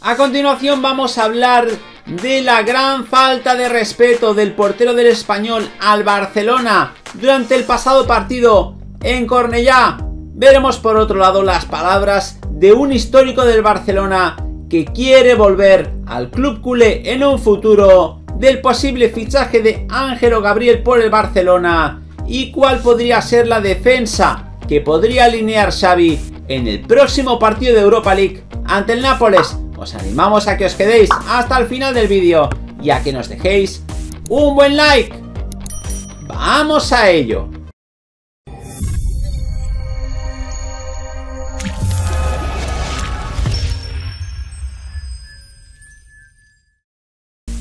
A continuación vamos a hablar de la gran falta de respeto del portero del español al Barcelona durante el pasado partido en Cornellá. Veremos por otro lado las palabras de un histórico del Barcelona que quiere volver al club culé en un futuro del posible fichaje de Ángelo Gabriel por el Barcelona y cuál podría ser la defensa que podría alinear Xavi en el próximo partido de Europa League ante el Nápoles. Os animamos a que os quedéis hasta el final del vídeo y a que nos dejéis un buen like. ¡Vamos a ello!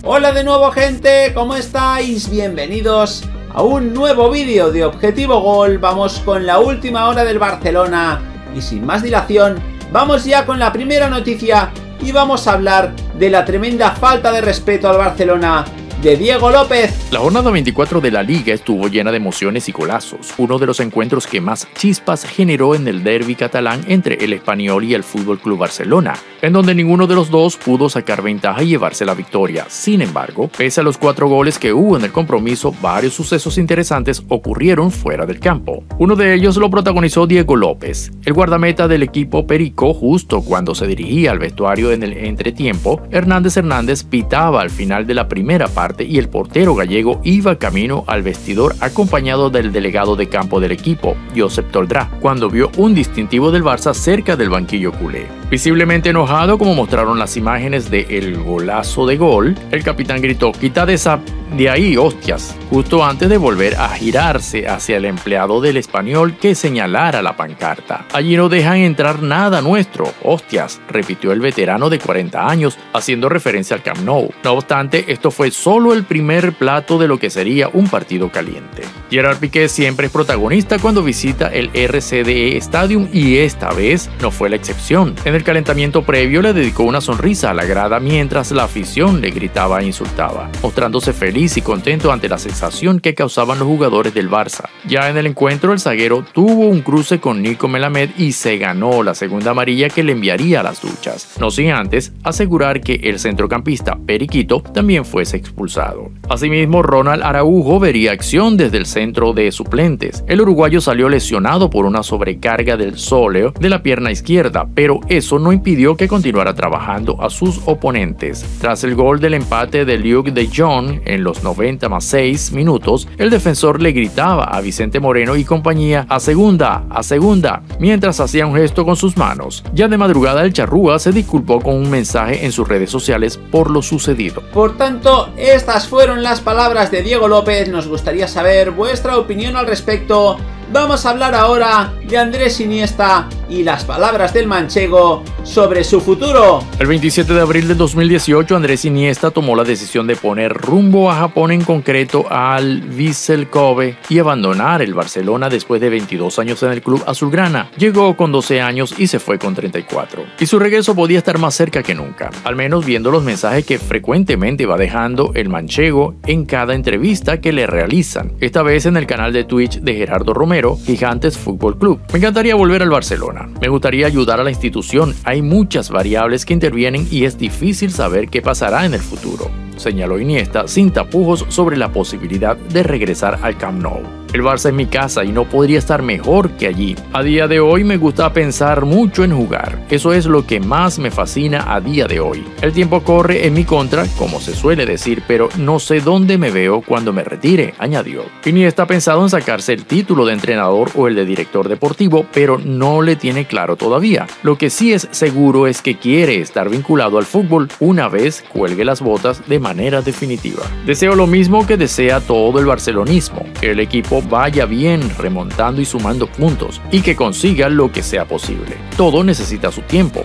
Hola de nuevo gente, ¿cómo estáis? Bienvenidos a un nuevo vídeo de Objetivo Gol. Vamos con la última hora del Barcelona y sin más dilación, vamos ya con la primera noticia y vamos a hablar de la tremenda falta de respeto al Barcelona de Diego López. La jornada 24 de la liga estuvo llena de emociones y golazos, uno de los encuentros que más chispas generó en el derby catalán entre el español y el Fútbol Club Barcelona, en donde ninguno de los dos pudo sacar ventaja y llevarse la victoria. Sin embargo, pese a los cuatro goles que hubo en el compromiso, varios sucesos interesantes ocurrieron fuera del campo. Uno de ellos lo protagonizó Diego López, el guardameta del equipo Perico, justo cuando se dirigía al vestuario en el entretiempo, Hernández Hernández pitaba al final de la primera parte y el portero gallego iba camino al vestidor acompañado del delegado de campo del equipo, Josep Toldrá, cuando vio un distintivo del Barça cerca del banquillo culé. Visiblemente enojado como mostraron las imágenes de el golazo de gol, el capitán gritó, quita de esa de ahí, hostias, justo antes de volver a girarse hacia el empleado del español que señalara la pancarta. Allí no dejan entrar nada nuestro, hostias, repitió el veterano de 40 años, haciendo referencia al Camp Nou. No obstante, esto fue solo el primer plato de lo que sería un partido caliente. Gerard Piqué siempre es protagonista cuando visita el RCDE Stadium y esta vez no fue la excepción. En el calentamiento previo le dedicó una sonrisa a la grada mientras la afición le gritaba e insultaba, mostrándose feliz y contento ante la sensación que causaban los jugadores del Barça. Ya en el encuentro el zaguero tuvo un cruce con Nico Melamed y se ganó la segunda amarilla que le enviaría a las duchas, no sin antes asegurar que el centrocampista Periquito también fuese expulsado. Asimismo, Ronald Araujo vería acción desde el centro de suplentes. El uruguayo salió lesionado por una sobrecarga del sóleo de la pierna izquierda, pero eso no impidió que continuara trabajando a sus oponentes. Tras el gol del empate de Luke de Jong en los 90 más 6 minutos, el defensor le gritaba a Vicente Moreno y compañía a segunda, a segunda, mientras hacía un gesto con sus manos. Ya de madrugada el charrúa se disculpó con un mensaje en sus redes sociales por lo sucedido. Por tanto, estas fueron las palabras de Diego López, nos gustaría saber vuestra opinión al respecto Vamos a hablar ahora de Andrés Iniesta y las palabras del manchego sobre su futuro. El 27 de abril de 2018, Andrés Iniesta tomó la decisión de poner rumbo a Japón, en concreto al Vissel Kobe, y abandonar el Barcelona después de 22 años en el club azulgrana. Llegó con 12 años y se fue con 34. Y su regreso podía estar más cerca que nunca, al menos viendo los mensajes que frecuentemente va dejando el manchego en cada entrevista que le realizan, esta vez en el canal de Twitch de Gerardo Romero Gigantes Fútbol Club. Me encantaría volver al Barcelona. Me gustaría ayudar a la institución. Hay muchas variables que intervienen y es difícil saber qué pasará en el futuro, señaló Iniesta sin tapujos sobre la posibilidad de regresar al Camp Nou. El Barça es mi casa y no podría estar mejor que allí. A día de hoy me gusta pensar mucho en jugar. Eso es lo que más me fascina a día de hoy. El tiempo corre en mi contra, como se suele decir, pero no sé dónde me veo cuando me retire, añadió. Pini está pensado en sacarse el título de entrenador o el de director deportivo, pero no le tiene claro todavía. Lo que sí es seguro es que quiere estar vinculado al fútbol una vez cuelgue las botas de manera definitiva. Deseo lo mismo que desea todo el barcelonismo, el equipo vaya bien remontando y sumando puntos y que consiga lo que sea posible. Todo necesita su tiempo.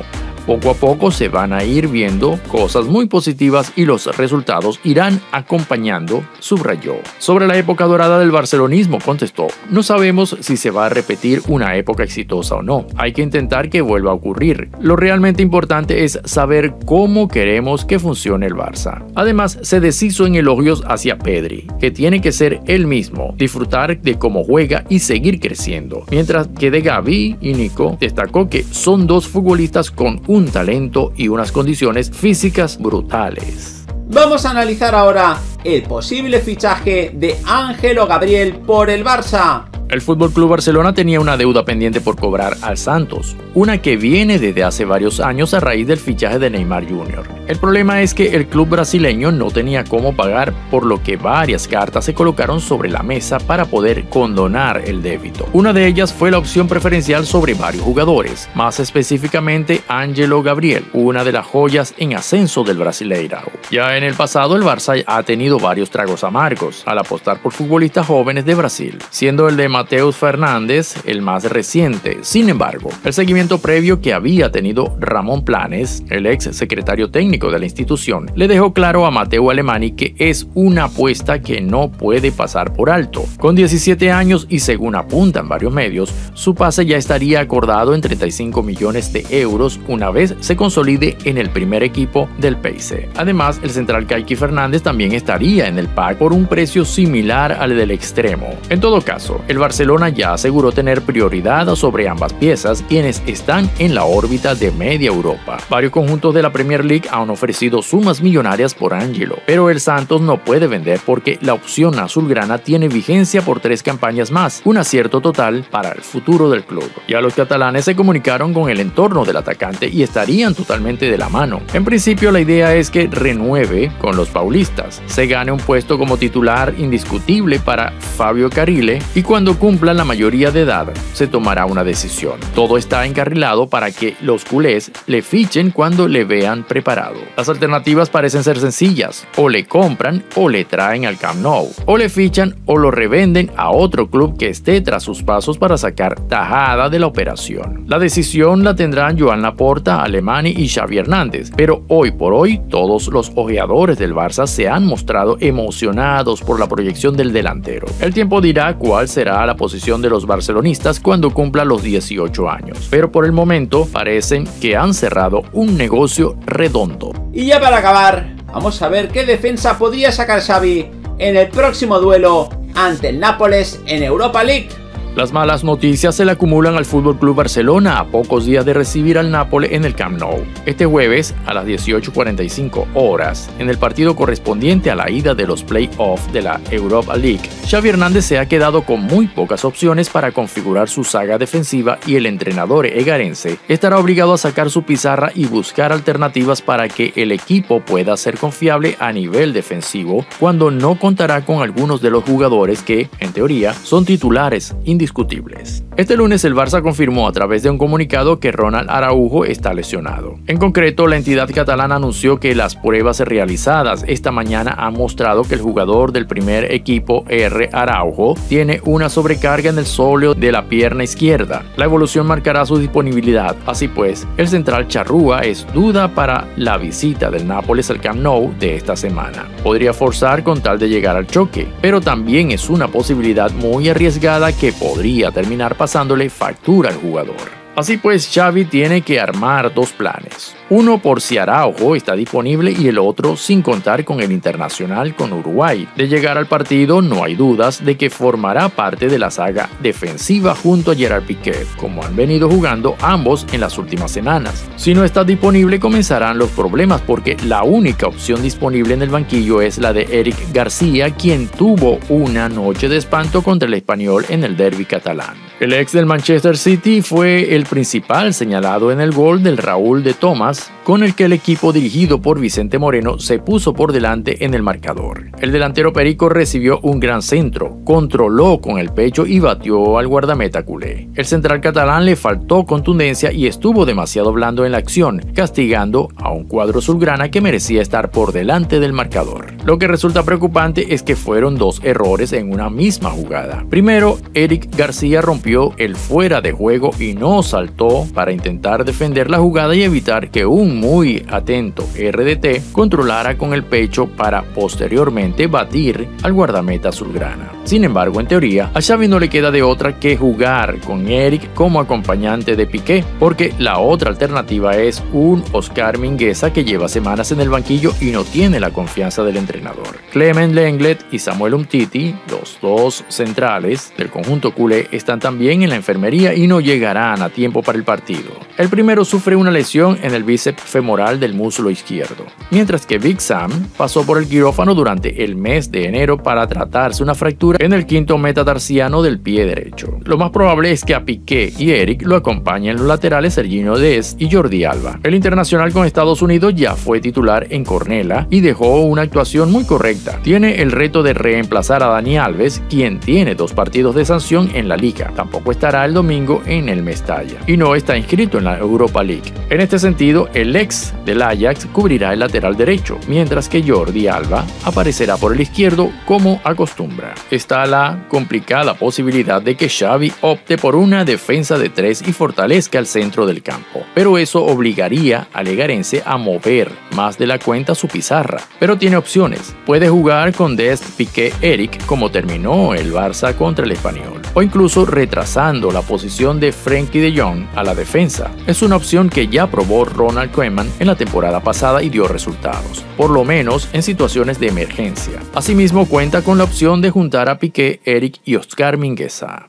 Poco a poco se van a ir viendo cosas muy positivas y los resultados irán acompañando, subrayó. Sobre la época dorada del barcelonismo, contestó, no sabemos si se va a repetir una época exitosa o no. Hay que intentar que vuelva a ocurrir. Lo realmente importante es saber cómo queremos que funcione el Barça. Además, se deshizo en elogios hacia Pedri, que tiene que ser él mismo, disfrutar de cómo juega y seguir creciendo. Mientras que de Gaby y Nico destacó que son dos futbolistas con un un talento y unas condiciones físicas brutales. Vamos a analizar ahora el posible fichaje de Ángelo Gabriel por el Barça. El Fútbol Club Barcelona tenía una deuda pendiente por cobrar al Santos, una que viene desde hace varios años a raíz del fichaje de Neymar Jr. El problema es que el club brasileño no tenía cómo pagar, por lo que varias cartas se colocaron sobre la mesa para poder condonar el débito. Una de ellas fue la opción preferencial sobre varios jugadores, más específicamente Angelo Gabriel, una de las joyas en ascenso del Brasileirao. Ya en el pasado el Barça ha tenido varios tragos amargos al apostar por futbolistas jóvenes de Brasil, siendo el de Mateus Fernández, el más reciente. Sin embargo, el seguimiento previo que había tenido Ramón Planes, el ex secretario técnico de la institución, le dejó claro a Mateo Alemani que es una apuesta que no puede pasar por alto. Con 17 años y según apuntan varios medios, su pase ya estaría acordado en 35 millones de euros una vez se consolide en el primer equipo del Pace. Además, el central Kaiki Fernández también estaría en el pack por un precio similar al del extremo. En todo caso, el Barcelona ya aseguró tener prioridad sobre ambas piezas, quienes están en la órbita de media Europa. Varios conjuntos de la Premier League han ofrecido sumas millonarias por Angelo, pero el Santos no puede vender porque la opción azulgrana tiene vigencia por tres campañas más, un acierto total para el futuro del club. Ya los catalanes se comunicaron con el entorno del atacante y estarían totalmente de la mano. En principio la idea es que renueve con los paulistas, se gane un puesto como titular indiscutible para Fabio Carile y cuando cumplan la mayoría de edad, se tomará una decisión. Todo está encarrilado para que los culés le fichen cuando le vean preparado. Las alternativas parecen ser sencillas, o le compran o le traen al Camp Nou, o le fichan o lo revenden a otro club que esté tras sus pasos para sacar tajada de la operación. La decisión la tendrán Joan Laporta, Alemani y Xavi Hernández, pero hoy por hoy todos los ojeadores del Barça se han mostrado emocionados por la proyección del delantero. El tiempo dirá cuál será la posición de los barcelonistas cuando cumpla los 18 años, pero por el momento parecen que han cerrado un negocio redondo. Y ya para acabar, vamos a ver qué defensa podría sacar Xavi en el próximo duelo ante el Nápoles en Europa League. Las malas noticias se le acumulan al Fútbol Club Barcelona a pocos días de recibir al Nápoles en el Camp Nou. Este jueves, a las 18:45 horas, en el partido correspondiente a la ida de los playoffs de la Europa League, Xavi Hernández se ha quedado con muy pocas opciones para configurar su saga defensiva y el entrenador egarense estará obligado a sacar su pizarra y buscar alternativas para que el equipo pueda ser confiable a nivel defensivo cuando no contará con algunos de los jugadores que, en teoría, son titulares indiscutibles. Este lunes el Barça confirmó a través de un comunicado que Ronald Araujo está lesionado. En concreto, la entidad catalana anunció que las pruebas realizadas esta mañana han mostrado que el jugador del primer equipo R. Araujo tiene una sobrecarga en el sóleo de la pierna izquierda. La evolución marcará su disponibilidad. Así pues, el central Charrúa es duda para la visita del Nápoles al Camp Nou de esta semana. Podría forzar con tal de llegar al choque, pero también es una posibilidad muy arriesgada que podría terminar pasándole factura al jugador. Así pues, Xavi tiene que armar dos planes. Uno por si Araujo está disponible y el otro sin contar con el internacional con Uruguay. De llegar al partido no hay dudas de que formará parte de la saga defensiva junto a Gerard Piquet, como han venido jugando ambos en las últimas semanas. Si no está disponible comenzarán los problemas porque la única opción disponible en el banquillo es la de Eric García, quien tuvo una noche de espanto contra el español en el derby catalán. El ex del Manchester City fue el principal señalado en el gol del Raúl de Thomas, con el que el equipo dirigido por Vicente Moreno se puso por delante en el marcador. El delantero Perico recibió un gran centro, controló con el pecho y batió al guardameta culé. El central catalán le faltó contundencia y estuvo demasiado blando en la acción, castigando a un cuadro azulgrana que merecía estar por delante del marcador. Lo que resulta preocupante es que fueron dos errores en una misma jugada. Primero, Eric García rompió el fuera de juego y no saltó para intentar defender la jugada y evitar que un muy atento RDT controlara con el pecho para posteriormente batir al guardameta azulgrana. Sin embargo, en teoría, a Xavi no le queda de otra que jugar con Eric como acompañante de Piqué, porque la otra alternativa es un Oscar Mingueza que lleva semanas en el banquillo y no tiene la confianza del entrenador. Clement Lenglet y Samuel Umtiti, los dos centrales del conjunto culé, están también en la enfermería y no llegarán a tiempo para el partido. El primero sufre una lesión en el bíceps femoral del muslo izquierdo, mientras que Big Sam pasó por el quirófano durante el mes de enero para tratarse una fractura en el quinto metatarsiano del pie derecho. Lo más probable es que a Piqué y Eric lo acompañen los laterales Sergino Dest y Jordi Alba. El internacional con Estados Unidos ya fue titular en Cornela y dejó una actuación muy correcta. Tiene el reto de reemplazar a Dani Alves, quien tiene dos partidos de sanción en la liga. Tampoco estará el domingo en el Mestalla y no está inscrito en la Europa League. En este sentido, el ex del Ajax cubrirá el lateral derecho, mientras que Jordi Alba aparecerá por el izquierdo como acostumbra. Está la complicada posibilidad de que Xavi opte por una defensa de tres y fortalezca el centro del campo, pero eso obligaría a Legarense a mover más de la cuenta su pizarra. Pero tiene opciones. Puede jugar con Dest, Piqué, Eric como terminó el Barça contra el Español, o incluso retrasando la posición de Frenkie de Jong a la defensa. Es una opción que ya probó Ronald Koeman en la temporada pasada y dio resultados, por lo menos en situaciones de emergencia. Asimismo cuenta con la opción de juntar a Piqué, Eric y Oscar Mingueza.